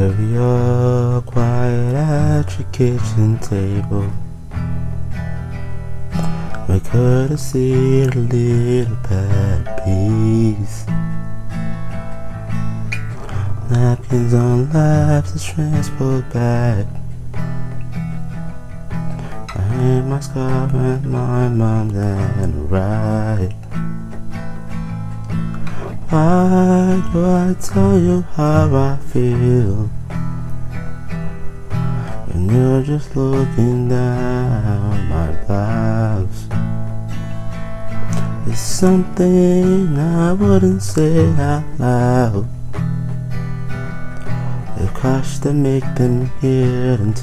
You're quiet at your kitchen table. We could have seen a little bad piece. Napkins on laps, the transport back. I hate my scarf and my mom's and right. Why do I tell you how I feel? When you're just looking down my blouse. It's something I wouldn't say out loud. The crush that make them hear